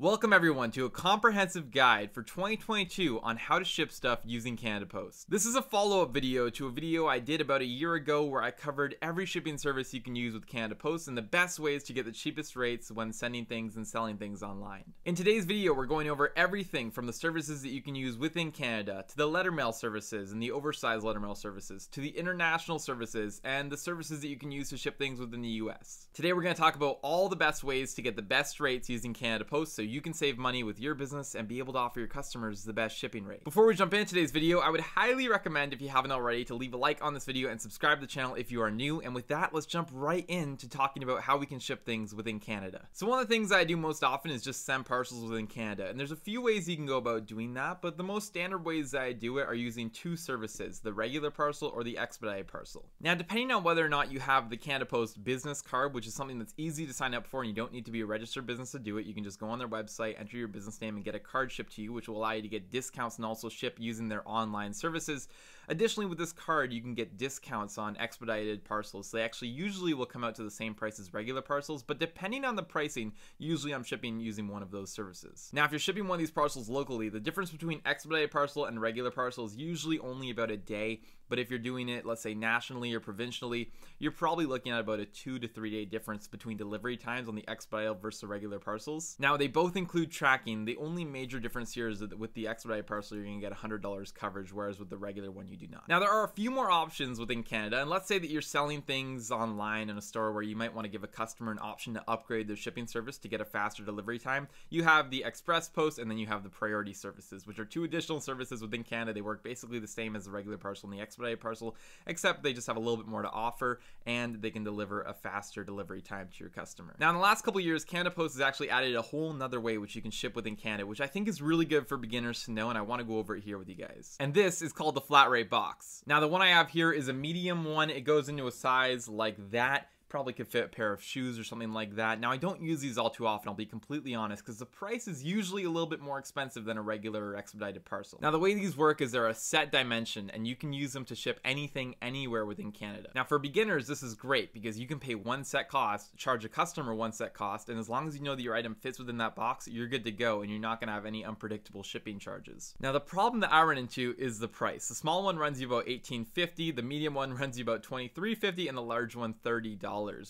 Welcome everyone to a comprehensive guide for 2022 on how to ship stuff using Canada Post. This is a follow-up video to a video I did about a year ago where I covered every shipping service you can use with Canada Post and the best ways to get the cheapest rates when sending things and selling things online. In today's video, we're going over everything from the services that you can use within Canada to the letter mail services and the oversized letter mail services to the international services and the services that you can use to ship things within the US. Today we're going to talk about all the best ways to get the best rates using Canada Post so you can save money with your business and be able to offer your customers the best shipping rate. Before we jump into today's video, I would highly recommend if you haven't already to leave a like on this video and subscribe to the channel if you are new. And with that, let's jump right into talking about how we can ship things within Canada. So one of the things I do most often is just send parcels within Canada. And there's a few ways you can go about doing that, but the most standard ways that I do it are using two services, the regular parcel or the expedited parcel. Now, depending on whether or not you have the Canada Post business card, which is something that's easy to sign up for and you don't need to be a registered business to do it, you can just go on their website, enter your business name and get a card shipped to you, which will allow you to get discounts and also ship using their online services. Additionally, with this card, you can get discounts on expedited parcels. They actually usually will come out to the same price as regular parcels, but depending on the pricing, usually I'm shipping using one of those services. Now, if you're shipping one of these parcels locally, the difference between expedited parcel and regular parcel is usually only about a day. But if you're doing it, let's say nationally or provincially, you're probably looking at about a two to three day difference between delivery times on the expedited versus the regular parcels. Now, they both include tracking. The only major difference here is that with the expedited parcel, you're to get $100 coverage, whereas with the regular one, you do not. Now, there are a few more options within Canada, and let's say that you're selling things online in a store where you might want to give a customer an option to upgrade their shipping service to get a faster delivery time. You have the Express Post, and then you have the Priority services, which are two additional services within Canada. They work basically the same as the regular parcel and the expedited parcel, except they just have a little bit more to offer and they can deliver a faster delivery time to your customer. Now, in the last couple years, Canada Post has actually added a whole nother way which you can ship within Canada, which I think is really good for beginners to know, and I want to go over it here with you guys. And this is called the flat rate box. Now, the one I have here is a medium one. It goes into a size like that probably could fit a pair of shoes or something like that. Now, I don't use these all too often, I'll be completely honest, because the price is usually a little bit more expensive than a regular expedited parcel. Now, the way these work is they're a set dimension, and you can use them to ship anything anywhere within Canada. Now, for beginners, this is great because you can pay one set cost, charge a customer one set cost, and as long as you know that your item fits within that box, you're good to go, and you're not going to have any unpredictable shipping charges. Now, the problem that I run into is the price. The small one runs you about $18.50, the medium one runs you about $23.50, and the large one $30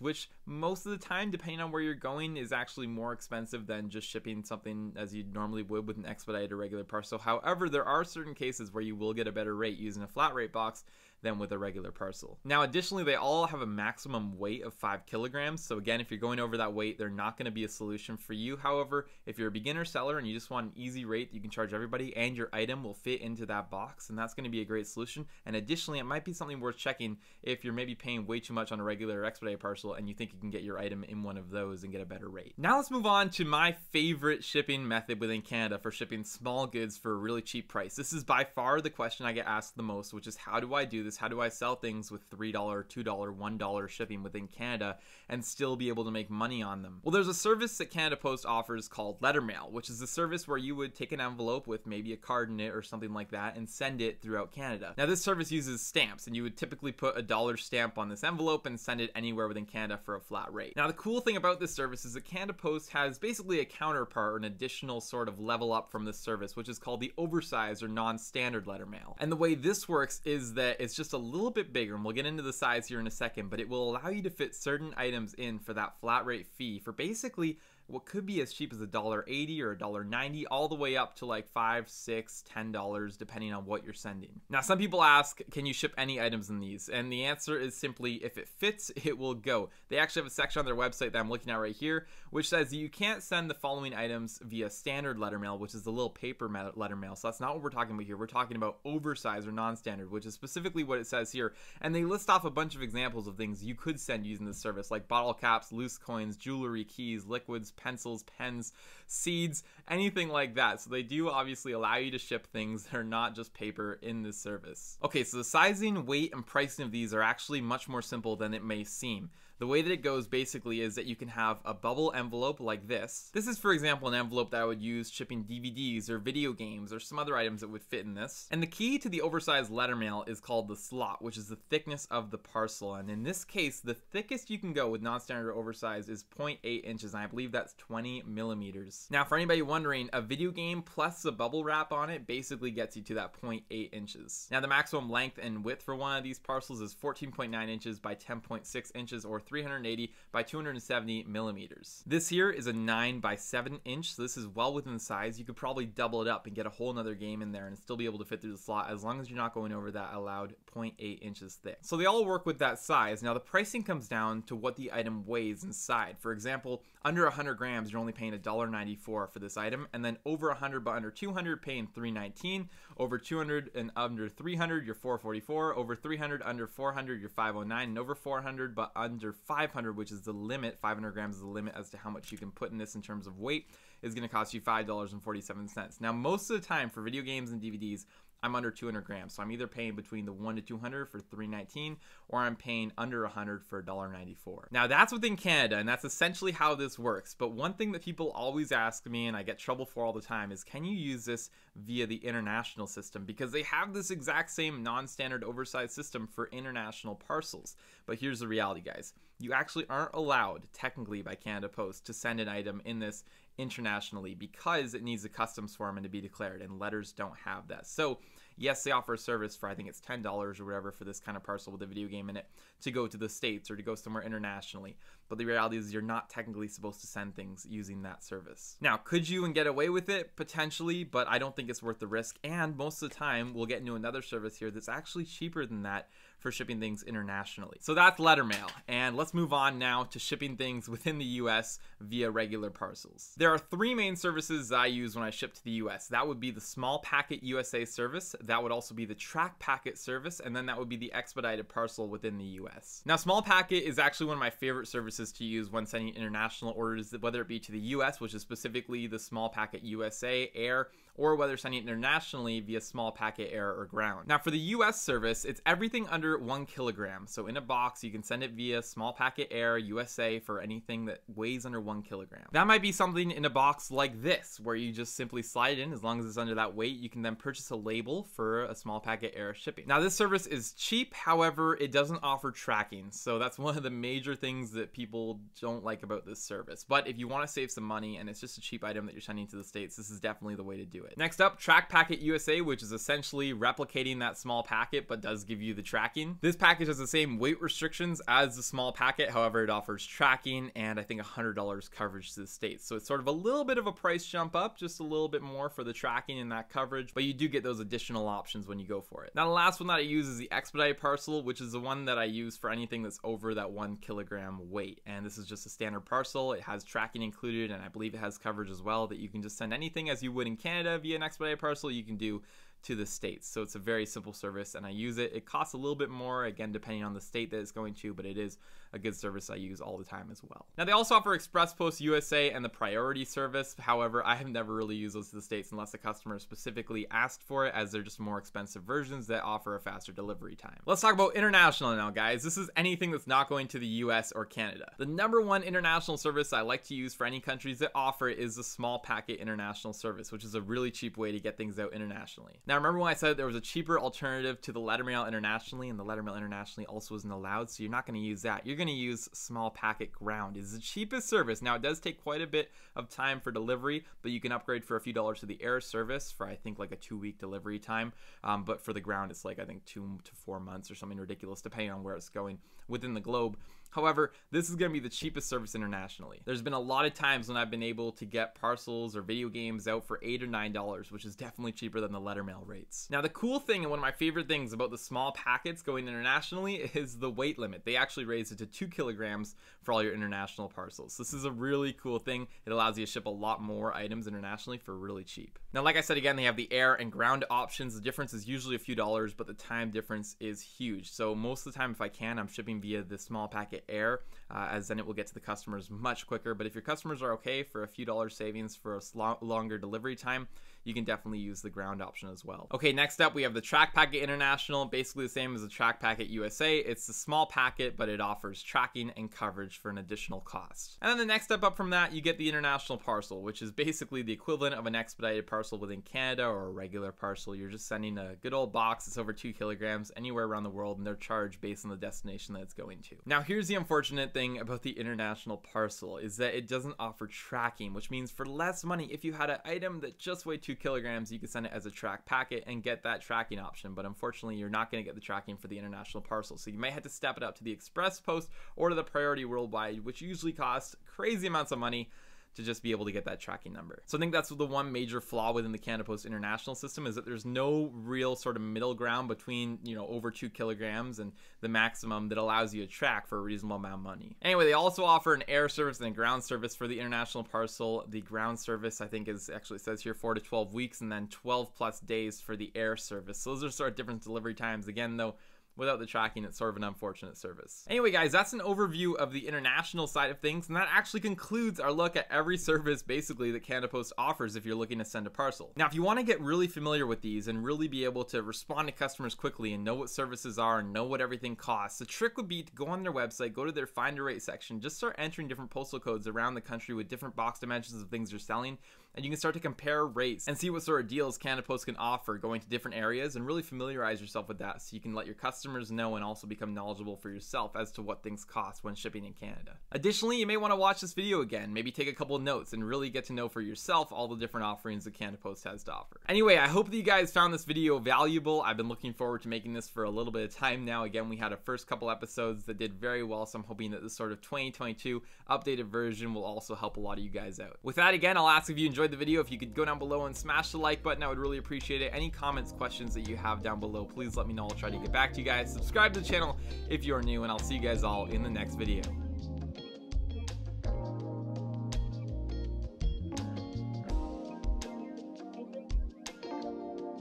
which most of the time, depending on where you're going, is actually more expensive than just shipping something as you normally would with an expedited or regular parcel. However, there are certain cases where you will get a better rate using a flat rate box than with a regular parcel. Now, additionally, they all have a maximum weight of five kilograms. So again, if you're going over that weight, they're not going to be a solution for you. However, if you're a beginner seller and you just want an easy rate that you can charge everybody and your item will fit into that box, and that's going to be a great solution. And additionally, it might be something worth checking if you're maybe paying way too much on a regular or expedited parcel and you think you can get your item in one of those and get a better rate. Now let's move on to my favorite shipping method within Canada for shipping small goods for a really cheap price. This is by far the question I get asked the most, which is how do I do this? How do I sell things with $3, $2, $1 shipping within Canada and still be able to make money on them? Well, there's a service that Canada Post offers called Letter Mail, which is a service where you would take an envelope with maybe a card in it or something like that and send it throughout Canada. Now, this service uses stamps, and you would typically put a dollar stamp on this envelope and send it anywhere within Canada for a flat rate. Now, the cool thing about this service is that Canada Post has basically a counterpart or an additional sort of level up from this service, which is called the oversized or non-standard letter mail. And the way this works is that it's just a little bit bigger, and we'll get into the size here in a second, but it will allow you to fit certain items in for that flat rate fee for basically what could be as cheap as a dollar eighty or a dollar ninety, all the way up to like five, six, ten dollars, depending on what you're sending. Now, some people ask, can you ship any items in these? And the answer is simply, if it fits, it will go. They actually have a section on their website that I'm looking at right here, which says you can't send the following items via standard letter mail, which is the little paper letter mail. So that's not what we're talking about here. We're talking about oversized or non-standard, which is specifically what it says here. And they list off a bunch of examples of things you could send using this service, like bottle caps, loose coins, jewelry, keys, liquids, pencils, pens, seeds, anything like that. So they do obviously allow you to ship things that are not just paper in this service. Okay, so the sizing, weight, and pricing of these are actually much more simple than it may seem. The way that it goes basically is that you can have a bubble envelope like this. This is, for example, an envelope that I would use shipping DVDs or video games or some other items that would fit in this. And the key to the oversized letter mail is called the slot, which is the thickness of the parcel. And in this case, the thickest you can go with non-standard oversized is 0.8 inches, and I believe that's 20 millimeters. Now, for anybody wondering, a video game plus the bubble wrap on it basically gets you to that 0.8 inches. Now, the maximum length and width for one of these parcels is 14.9 inches by 10.6 inches or 380 by 270 millimeters. This here is a 9 by 7 inch, so this is well within the size. You could probably double it up and get a whole nother game in there and still be able to fit through the slot as long as you're not going over that allowed 0.8 inches thick. So they all work with that size. Now the pricing comes down to what the item weighs inside. For example, under 100 grams, you're only paying $1.94 for this item, and then over 100 but under 200, paying 319. Over 200 and under 300, you're 444. Over 300 under 400, you're 509, and over 400 but under 500, which is the limit, 500 grams is the limit as to how much you can put in this in terms of weight, is going to cost you $5.47. Now, most of the time for video games and DVDs, I'm under 200 grams. So I'm either paying between the 1 to 200 for 319 or I'm paying under 100 for $1.94. Now that's within Canada and that's essentially how this works. But one thing that people always ask me and I get trouble for all the time is can you use this via the international system? Because they have this exact same non-standard oversized system for international parcels. But here's the reality guys. You actually aren't allowed technically by Canada Post to send an item in this internationally because it needs a customs form and to be declared and letters don't have that. So yes, they offer a service for I think it's ten dollars or whatever for this kind of parcel with a video game in it to go to the states or to go somewhere internationally. But the reality is you're not technically supposed to send things using that service. Now, could you and get away with it potentially? But I don't think it's worth the risk. And most of the time, we'll get into another service here that's actually cheaper than that for shipping things internationally. So that's letter mail. And let's move on now to shipping things within the US via regular parcels. There are three main services I use when I ship to the US. That would be the Small Packet USA service, that would also be the Track Packet service, and then that would be the expedited parcel within the US. Now, Small Packet is actually one of my favorite services to use when sending international orders, whether it be to the US, which is specifically the Small Packet USA, Air, or whether sending internationally via small packet air or ground. Now for the US service, it's everything under one kilogram. So in a box, you can send it via small packet air USA for anything that weighs under one kilogram. That might be something in a box like this, where you just simply slide it in. As long as it's under that weight, you can then purchase a label for a small packet air shipping. Now this service is cheap, however, it doesn't offer tracking. So that's one of the major things that people don't like about this service. But if you want to save some money and it's just a cheap item that you're sending to the States, this is definitely the way to do it. Next up, Track Packet USA, which is essentially replicating that small packet but does give you the tracking. This package has the same weight restrictions as the small packet, however, it offers tracking and I think $100 coverage to the States. So it's sort of a little bit of a price jump up, just a little bit more for the tracking and that coverage, but you do get those additional options when you go for it. Now, the last one that I use is the expedited parcel, which is the one that I use for anything that's over that one kilogram weight. And this is just a standard parcel. It has tracking included, and I believe it has coverage as well that you can just send anything as you would in Canada via an expedited parcel, you can do to the states. So it's a very simple service and I use it. It costs a little bit more, again, depending on the state that it's going to, but it is a good service I use all the time as well. Now, they also offer Express Post USA and the Priority service. However, I have never really used those to the States unless the customer specifically asked for it, as they're just more expensive versions that offer a faster delivery time. Let's talk about international now, guys. This is anything that's not going to the US or Canada. The number one international service I like to use for any countries that offer it is the Small Packet International Service, which is a really cheap way to get things out internationally. Now, remember when I said there was a cheaper alternative to the lettermail internationally, and the lettermail internationally also isn't allowed, so you're not going to use that. You're going to use small packet ground. It's the cheapest service. Now, it does take quite a bit of time for delivery, but you can upgrade for a few dollars to the air service for, I think, like a two week delivery time. Um, but for the ground, it's like, I think, two to four months or something ridiculous, depending on where it's going within the globe. However, this is going to be the cheapest service internationally. There's been a lot of times when I've been able to get parcels or video games out for 8 or $9, which is definitely cheaper than the letter mail rates. Now, the cool thing and one of my favorite things about the small packets going internationally is the weight limit. They actually raised it to 2 kilograms for all your international parcels. This is a really cool thing. It allows you to ship a lot more items internationally for really cheap. Now, like I said again, they have the air and ground options. The difference is usually a few dollars, but the time difference is huge. So most of the time, if I can, I'm shipping via the small packet air, uh, as then it will get to the customers much quicker. But if your customers are okay for a few dollars savings for a longer delivery time, you can definitely use the ground option as well. Okay, next up we have the Track Packet International, basically the same as the Track Packet USA. It's a small packet, but it offers tracking and coverage for an additional cost. And then the next step up from that, you get the International Parcel, which is basically the equivalent of an expedited parcel within Canada or a regular parcel. You're just sending a good old box that's over two kilograms anywhere around the world, and they're charged based on the destination that it's going to. Now, here's the unfortunate thing about the International Parcel is that it doesn't offer tracking, which means for less money, if you had an item that just weighed two two kilograms, you can send it as a track packet and get that tracking option. But unfortunately, you're not going to get the tracking for the international parcel. So you might have to step it up to the express post or to the priority worldwide, which usually costs crazy amounts of money to just be able to get that tracking number. So I think that's the one major flaw within the Canada Post International system is that there's no real sort of middle ground between, you know, over two kilograms and the maximum that allows you to track for a reasonable amount of money. Anyway, they also offer an air service and a ground service for the international parcel. The ground service, I think, is actually says here four to 12 weeks and then 12 plus days for the air service. So those are sort of different delivery times. Again, though, without the tracking, it's sort of an unfortunate service. Anyway, guys, that's an overview of the international side of things, and that actually concludes our look at every service basically that Canada Post offers if you're looking to send a parcel. Now, if you want to get really familiar with these and really be able to respond to customers quickly and know what services are and know what everything costs, the trick would be to go on their website, go to their find a rate section, just start entering different postal codes around the country with different box dimensions of things you're selling, and you can start to compare rates and see what sort of deals Canada Post can offer going to different areas and really familiarize yourself with that so you can let your customers know and also become knowledgeable for yourself as to what things cost when shipping in Canada. Additionally, you may want to watch this video again, maybe take a couple notes and really get to know for yourself all the different offerings that Canada Post has to offer. Anyway, I hope that you guys found this video valuable. I've been looking forward to making this for a little bit of time now. Again, we had a first couple episodes that did very well, so I'm hoping that this sort of 2022 updated version will also help a lot of you guys out. With that, again, I'll ask if you enjoyed the video, if you could go down below and smash the like button, I would really appreciate it. Any comments, questions that you have down below, please let me know. I'll try to get back to you guys. Subscribe to the channel if you're new, and I'll see you guys all in the next video.